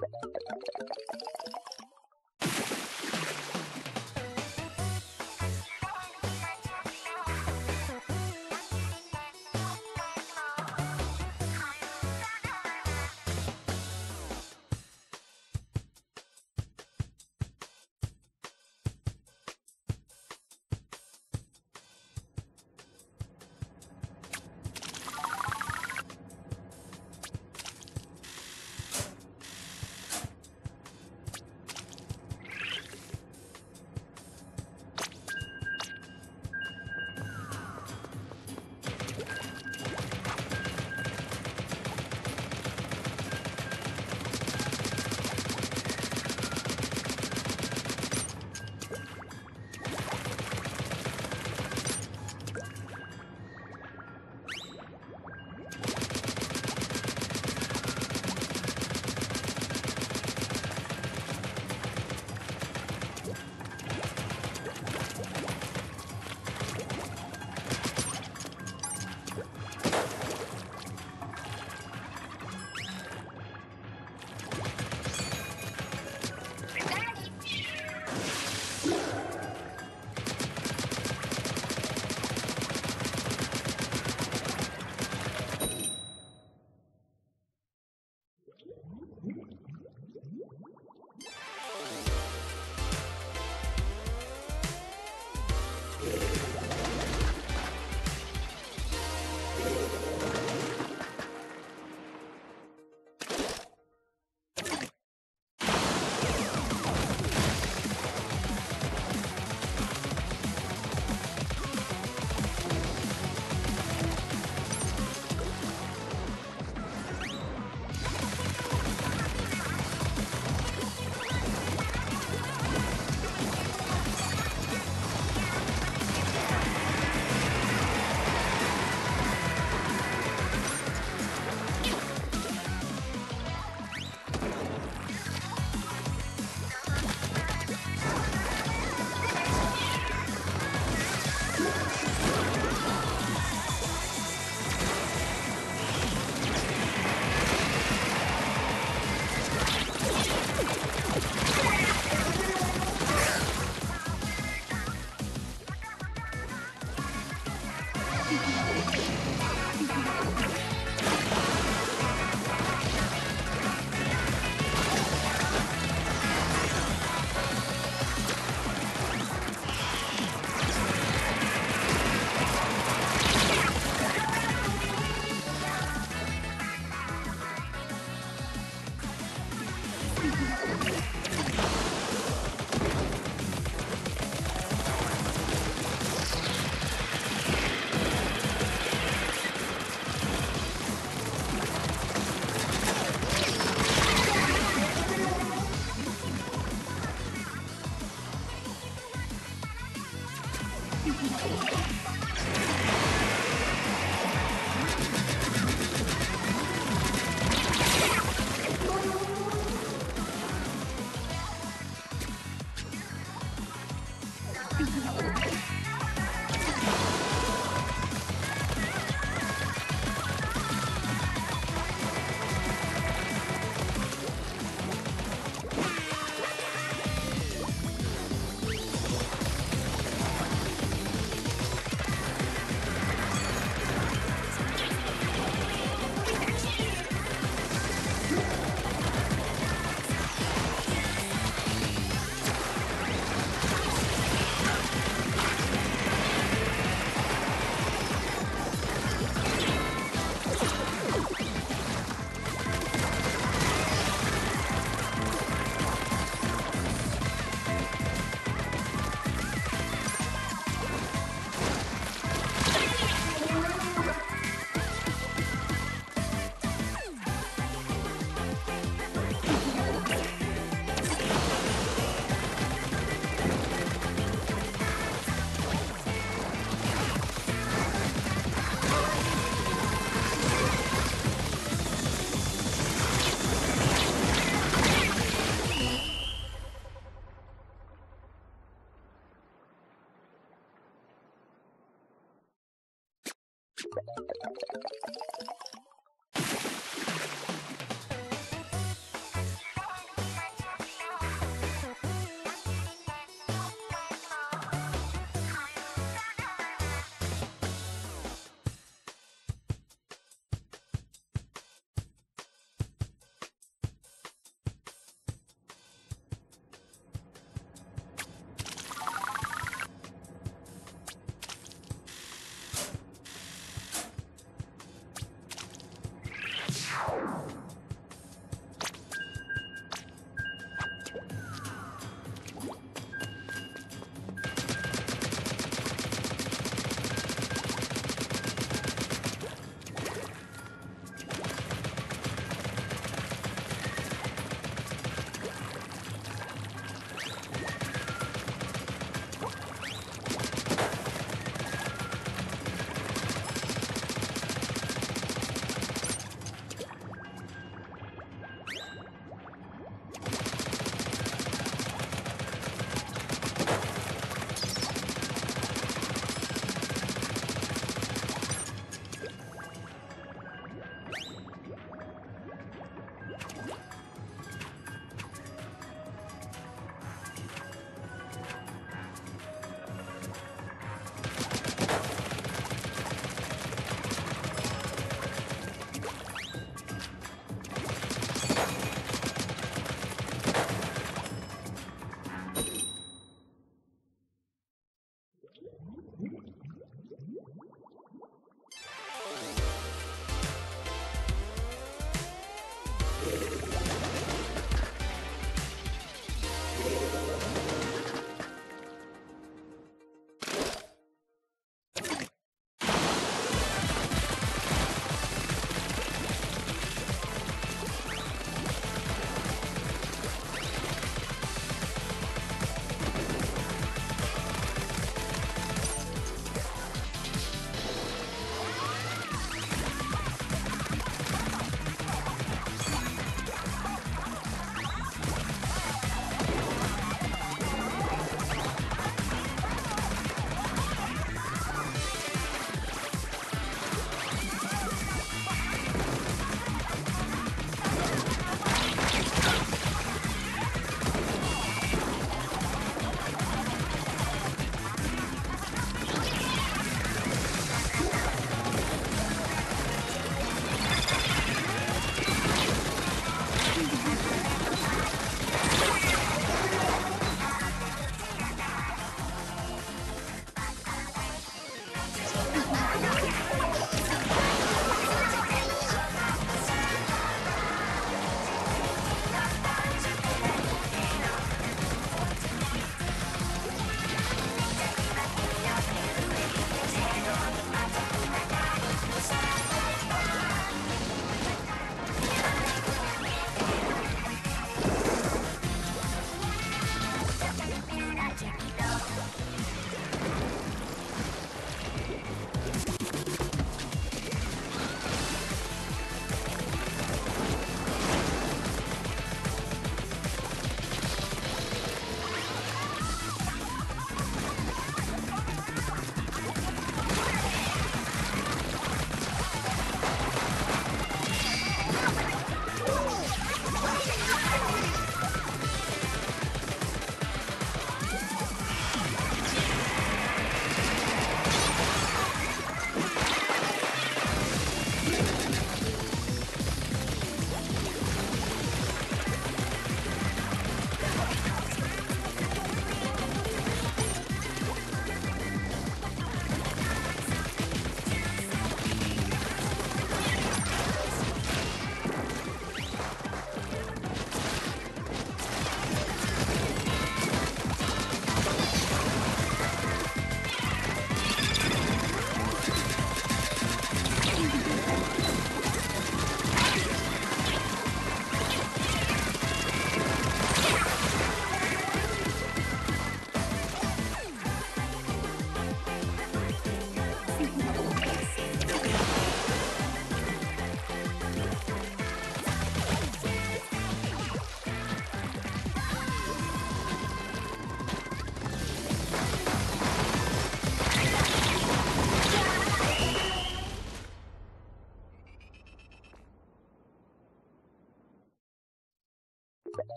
Thank you.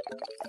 あ!